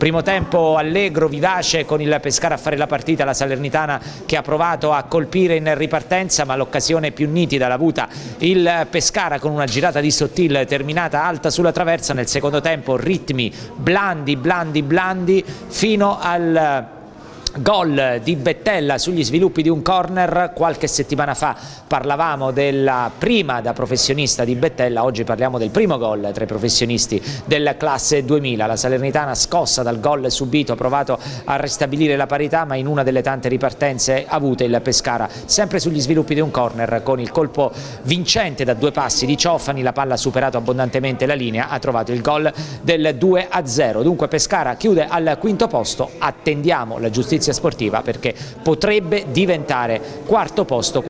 Primo tempo allegro, vivace con il Pescara a fare la partita, la Salernitana che ha provato a colpire in ripartenza ma l'occasione più nitida l'ha avuta il Pescara con una girata di Sottil terminata alta sulla traversa. Nel secondo tempo, ritmi blandi, blandi, blandi fino al Gol di Bettella sugli sviluppi di un corner, qualche settimana fa parlavamo della prima da professionista di Bettella, oggi parliamo del primo gol tra i professionisti della classe 2000, la Salernitana scossa dal gol subito, ha provato a ristabilire la parità ma in una delle tante ripartenze avute il Pescara, sempre sugli sviluppi di un corner con il colpo vincente da due passi di Ciofani, la palla ha superato abbondantemente la linea, ha trovato il gol del 2-0, dunque Pescara chiude al quinto posto, attendiamo la giustizia sportiva perché potrebbe diventare quarto posto